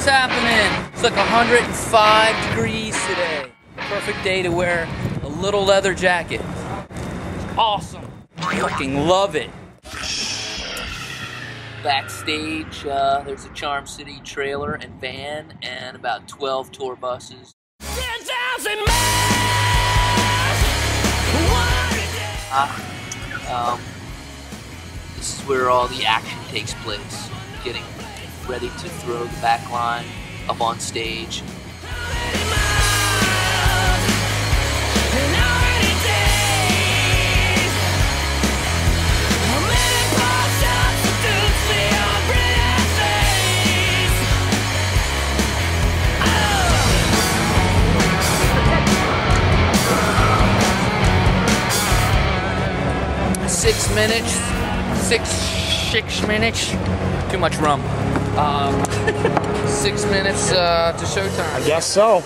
Nothing's happening. It's like 105 degrees today. Perfect day to wear a little leather jacket. Awesome. Fucking love it. Backstage, uh, there's a Charm City trailer and van and about 12 tour buses. 10,000 uh, um, this is where all the action takes place. Getting ready to throw the back line up on stage. Six minutes, six, six minutes, too much rum. Um, six minutes uh, to showtime. I guess so.